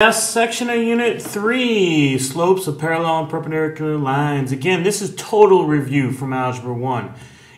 Last section of Unit 3, slopes of parallel and perpendicular lines. Again, this is total review from Algebra 1.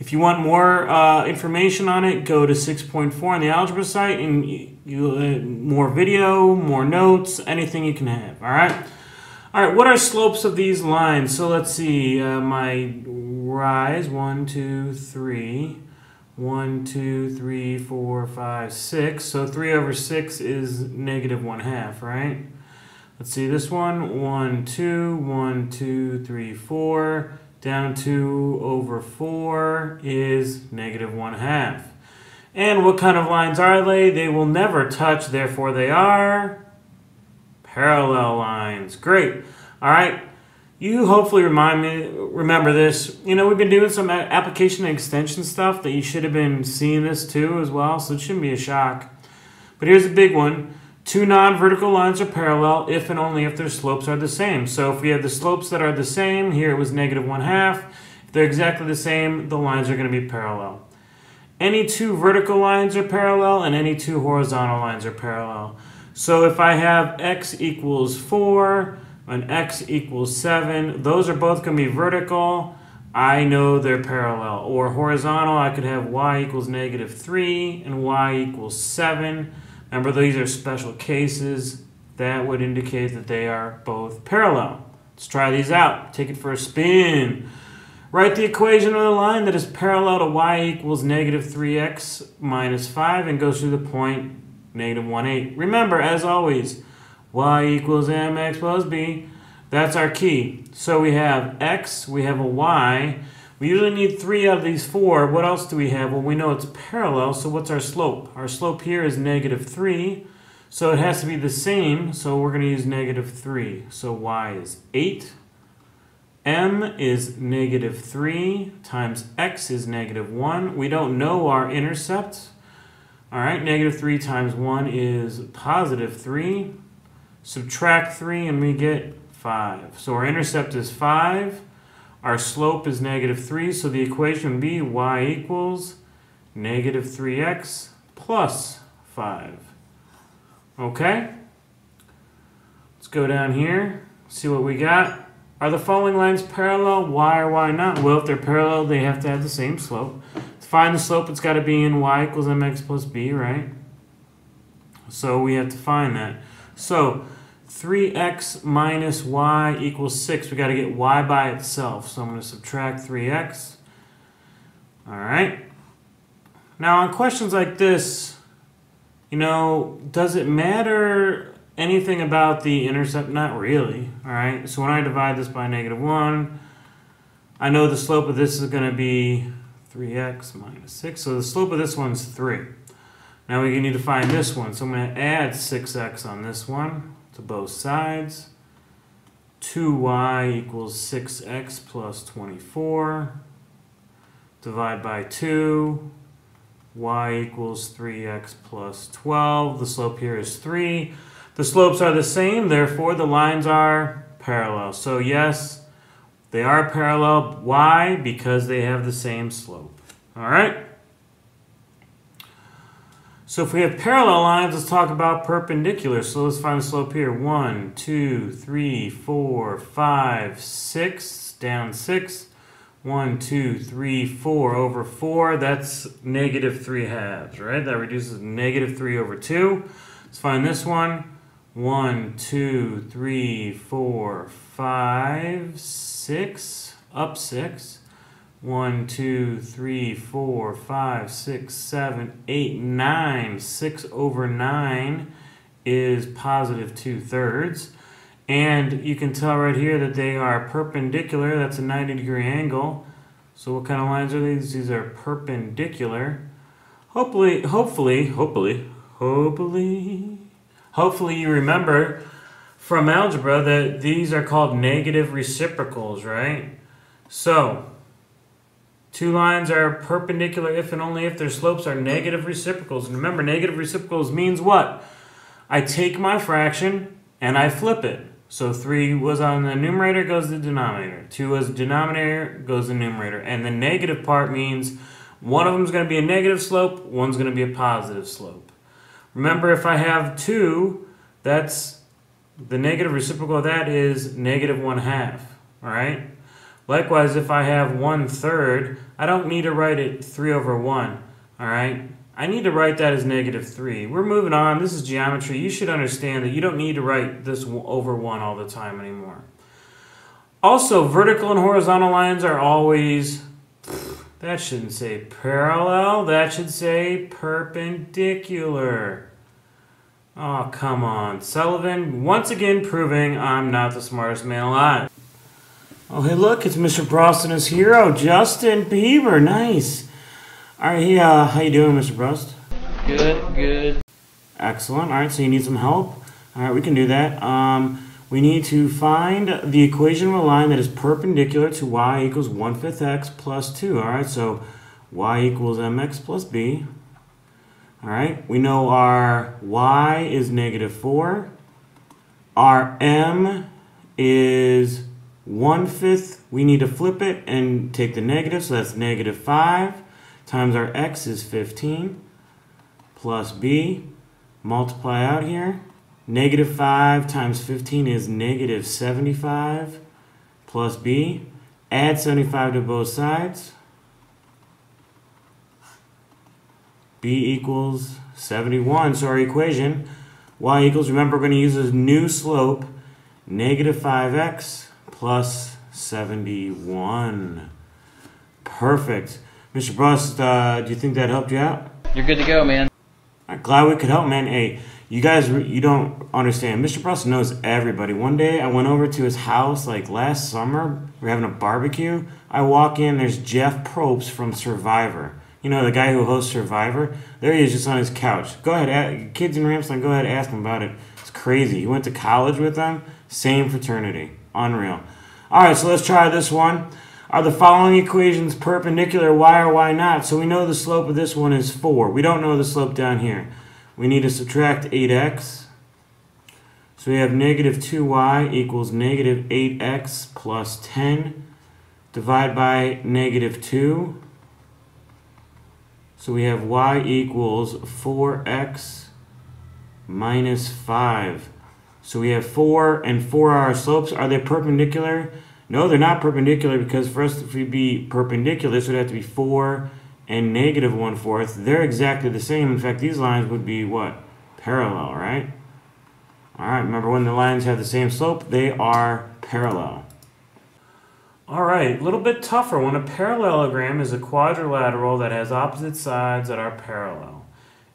If you want more uh, information on it, go to 6.4 on the Algebra site and you, uh, more video, more notes, anything you can have, all right? All right, what are slopes of these lines? So let's see, uh, my rise, one, two, three. One, two, three, four, five, six. So 3 over 6 is negative 1 half, right? Let's see this one. 1, 2, 1, 2, 3, 4. Down 2 over 4 is negative 1 half. And what kind of lines are they? They will never touch, therefore they are parallel lines. Great. All right you hopefully remind me remember this. You know we've been doing some application and extension stuff that you should have been seeing this too as well so it shouldn't be a shock. But here's a big one. Two non-vertical lines are parallel if and only if their slopes are the same. So if we have the slopes that are the same here it was negative one half. If they're exactly the same the lines are going to be parallel. Any two vertical lines are parallel and any two horizontal lines are parallel. So if I have x equals 4 and x equals 7. Those are both going to be vertical. I know they're parallel. Or horizontal, I could have y equals negative 3 and y equals 7. Remember, these are special cases. That would indicate that they are both parallel. Let's try these out. Take it for a spin. Write the equation of the line that is parallel to y equals negative 3x minus 5 and goes through the point negative 1, 8. Remember, as always, y equals mx plus b. That's our key. So we have x, we have a y. We usually need three out of these four. What else do we have? Well, we know it's parallel, so what's our slope? Our slope here is negative 3, so it has to be the same, so we're going to use negative 3. So y is 8. m is negative 3 times x is negative 1. We don't know our intercept. All right, negative 3 times 1 is positive 3. Subtract 3 and we get 5. So our intercept is 5. Our slope is negative 3, so the equation would be y equals negative 3x plus 5. Okay? Let's go down here, see what we got. Are the following lines parallel? Why or why not? Well, if they're parallel, they have to have the same slope. To find the slope, it's got to be in y equals mx plus b, right? So we have to find that. So 3x minus y equals 6. we got to get y by itself. So I'm going to subtract 3x. All right. Now on questions like this, you know, does it matter anything about the intercept? Not really. All right. So when I divide this by negative 1, I know the slope of this is going to be 3x minus 6. So the slope of this one's 3. Now we need to find this one. So I'm going to add 6x on this one to both sides. 2y equals 6x plus 24. Divide by 2. y equals 3x plus 12. The slope here is 3. The slopes are the same, therefore the lines are parallel. So yes, they are parallel. Why? Because they have the same slope. All right? So if we have parallel lines, let's talk about perpendicular. So let's find the slope here. One, two, three, four, five, six, down six. One, two, three, four over four. That's negative three halves, right? That reduces negative three over two. Let's find this one. One, two, three, four, five, six, up six. 1, 2, 3, 4, 5, 6, 7, 8, 9. 6 over 9 is positive 2 thirds. And you can tell right here that they are perpendicular. That's a 90 degree angle. So what kind of lines are these? These are perpendicular. Hopefully, hopefully, hopefully, hopefully, hopefully you remember from algebra that these are called negative reciprocals, right? So, Two lines are perpendicular if and only if their slopes are negative reciprocals. And remember, negative reciprocals means what? I take my fraction and I flip it. So 3 was on the numerator, goes the denominator. 2 was denominator, goes the numerator. And the negative part means one of them is going to be a negative slope, one's going to be a positive slope. Remember, if I have 2, that's the negative reciprocal of that is negative 1 half, all right? Likewise, if I have 1 third, I don't need to write it 3 over 1, all right? I need to write that as negative 3. We're moving on. This is geometry. You should understand that you don't need to write this over 1 all the time anymore. Also, vertical and horizontal lines are always, that shouldn't say parallel, that should say perpendicular. Oh, come on. Sullivan, once again proving I'm not the smartest man alive. Oh, hey, look, it's Mr. Prost and his hero, Justin Bieber. Nice. All right, hey, uh, how you doing, Mr. Prost? Good, good. Excellent. All right, so you need some help. All right, we can do that. Um, we need to find the equation of a line that is perpendicular to y equals 1 fifth x plus 2. All right, so y equals mx plus b. All right, we know our y is negative 4. Our m is 1 fifth. We need to flip it and take the negative, so that's negative 5 times our x is 15 plus b. Multiply out here. Negative 5 times 15 is negative 75 plus b. Add 75 to both sides. b equals 71. So our equation, y equals, remember we're going to use this new slope, negative 5x plus 71. Perfect. Mr. Prost, uh, do you think that helped you out? You're good to go, man. I'm glad we could help, man. Hey, you guys, you don't understand. Mr. Prost knows everybody. One day I went over to his house, like last summer. We are having a barbecue. I walk in, there's Jeff Probst from Survivor. You know, the guy who hosts Survivor? There he is just on his couch. Go ahead, kids in Ramsden, go ahead and ask him about it. It's crazy. He went to college with them, same fraternity. Unreal. All right, so let's try this one. Are the following equations perpendicular? Why or why not? So we know the slope of this one is 4. We don't know the slope down here. We need to subtract 8x. So we have negative 2y equals negative 8x plus 10. Divide by negative 2. So we have y equals 4x minus 5. So we have 4 and 4 are our slopes. Are they perpendicular? No, they're not perpendicular because for us to be perpendicular, this would have to be 4 and negative 1 fourth. They're exactly the same. In fact, these lines would be what? Parallel, right? All right, remember when the lines have the same slope, they are parallel. All right, a little bit tougher. When a parallelogram is a quadrilateral that has opposite sides that are parallel.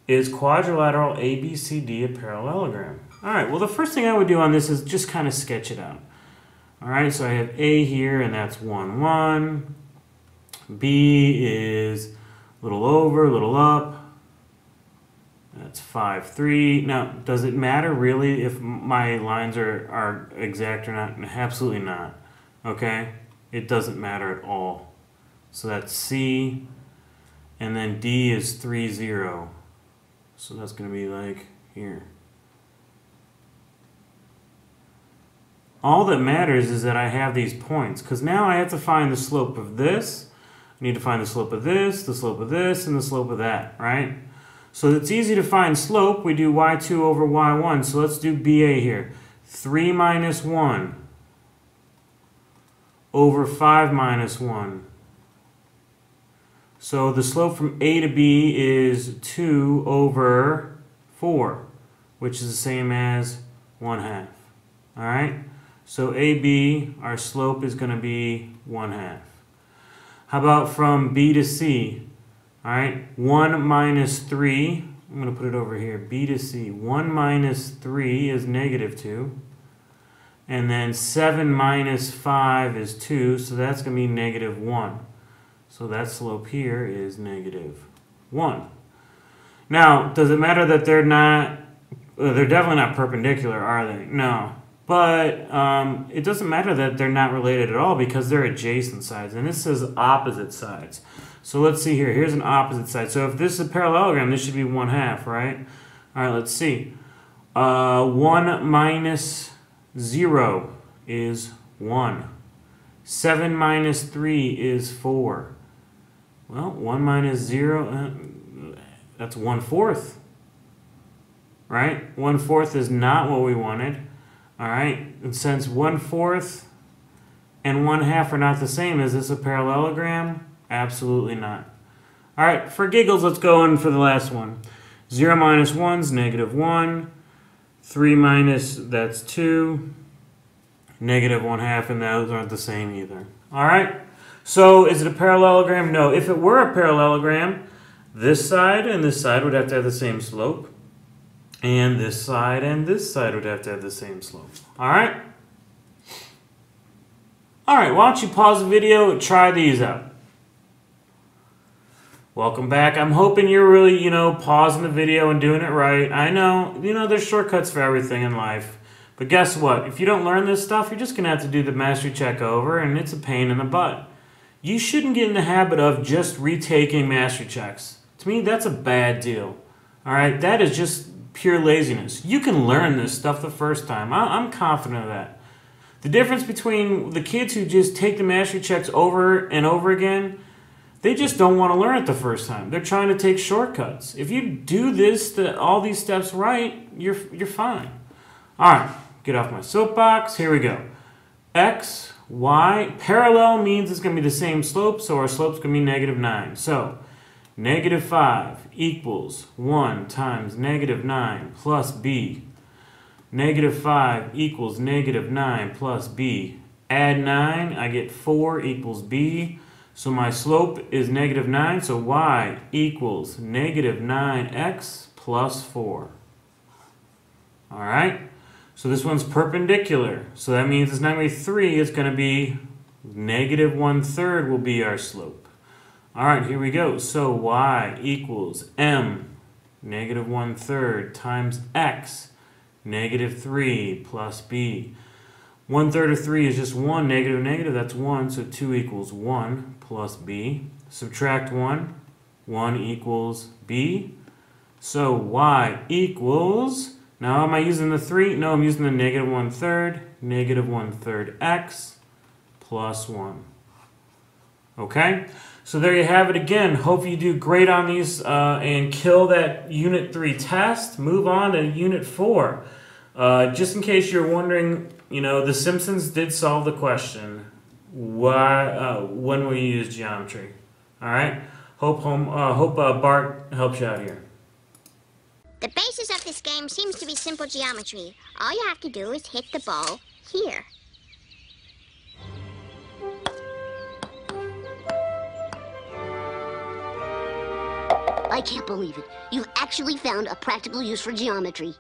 Is quadrilateral ABCD a parallelogram? All right, well, the first thing I would do on this is just kind of sketch it out. All right, so I have A here, and that's 1, 1. B is a little over, a little up. That's 5, 3. Now, does it matter really if my lines are, are exact or not? Absolutely not. Okay? it doesn't matter at all. So that's C, and then D is 3, 0. So that's going to be like here. All that matters is that I have these points, because now I have to find the slope of this, I need to find the slope of this, the slope of this, and the slope of that, right? So it's easy to find slope. We do y2 over y1. So let's do BA here. 3 minus 1 over 5 minus 1. So the slope from A to B is 2 over 4, which is the same as 1 half. All right? So AB, our slope is going to be 1 half. How about from B to C? All right, 1 minus 3. I'm going to put it over here. B to C. 1 minus 3 is negative 2. And then 7 minus 5 is 2, so that's going to be negative 1. So that slope here is negative 1. Now, does it matter that they're not, uh, they're definitely not perpendicular, are they? No. But um, it doesn't matter that they're not related at all because they're adjacent sides. And this says opposite sides. So let's see here. Here's an opposite side. So if this is a parallelogram, this should be 1 half, right? All right, let's see. Uh, 1 minus 0 is 1. 7 minus 3 is 4. Well, 1 minus 0, uh, that's 1 fourth. Right? 1 fourth is not what we wanted. All right, and since one fourth and one half are not the same, is this a parallelogram? Absolutely not. All right, for giggles, let's go in for the last one. 0 minus 1 is negative 1. 3 minus, that's 2. Negative 1 half, and those aren't the same either. All right, so is it a parallelogram? No. If it were a parallelogram, this side and this side would have to have the same slope. And this side and this side would have to have the same slope. All right? All right, why don't you pause the video and try these out. Welcome back. I'm hoping you're really, you know, pausing the video and doing it right. I know, you know, there's shortcuts for everything in life. But guess what? If you don't learn this stuff, you're just going to have to do the mastery check over, and it's a pain in the butt. You shouldn't get in the habit of just retaking mastery checks. To me, that's a bad deal. All right, that is just pure laziness. You can learn this stuff the first time. I'm confident of that. The difference between the kids who just take the mastery checks over and over again they just don't want to learn it the first time. They're trying to take shortcuts. If you do this, the, all these steps right, you're, you're fine. All right, get off my soapbox. Here we go. X, Y, parallel means it's going to be the same slope, so our slope's going to be negative 9. So, negative 5 equals 1 times negative 9 plus b. Negative 5 equals negative 9 plus b. Add 9, I get 4 equals b. So my slope is negative 9, so y equals negative 9x plus 4. All right? So this one's perpendicular. So that means it's not going to be 3, it's going to be negative 1 third will be our slope. All right, here we go. So y equals m, negative 1 third, times x, negative 3 plus b. 1 third of 3 is just 1, negative, negative, that's 1, so 2 equals 1 plus b. Subtract 1, 1 equals b. So y equals, now am I using the 3? No, I'm using the negative 1 third, negative 1 third x plus 1. Okay, so there you have it again. Hope you do great on these uh, and kill that Unit 3 test. Move on to Unit 4. Uh, just in case you're wondering you know, The Simpsons did solve the question why uh, when will you use geometry? All right. Hope home. Uh, hope uh, Bart helps you out here. The basis of this game seems to be simple geometry. All you have to do is hit the ball here. I can't believe it. You've actually found a practical use for geometry.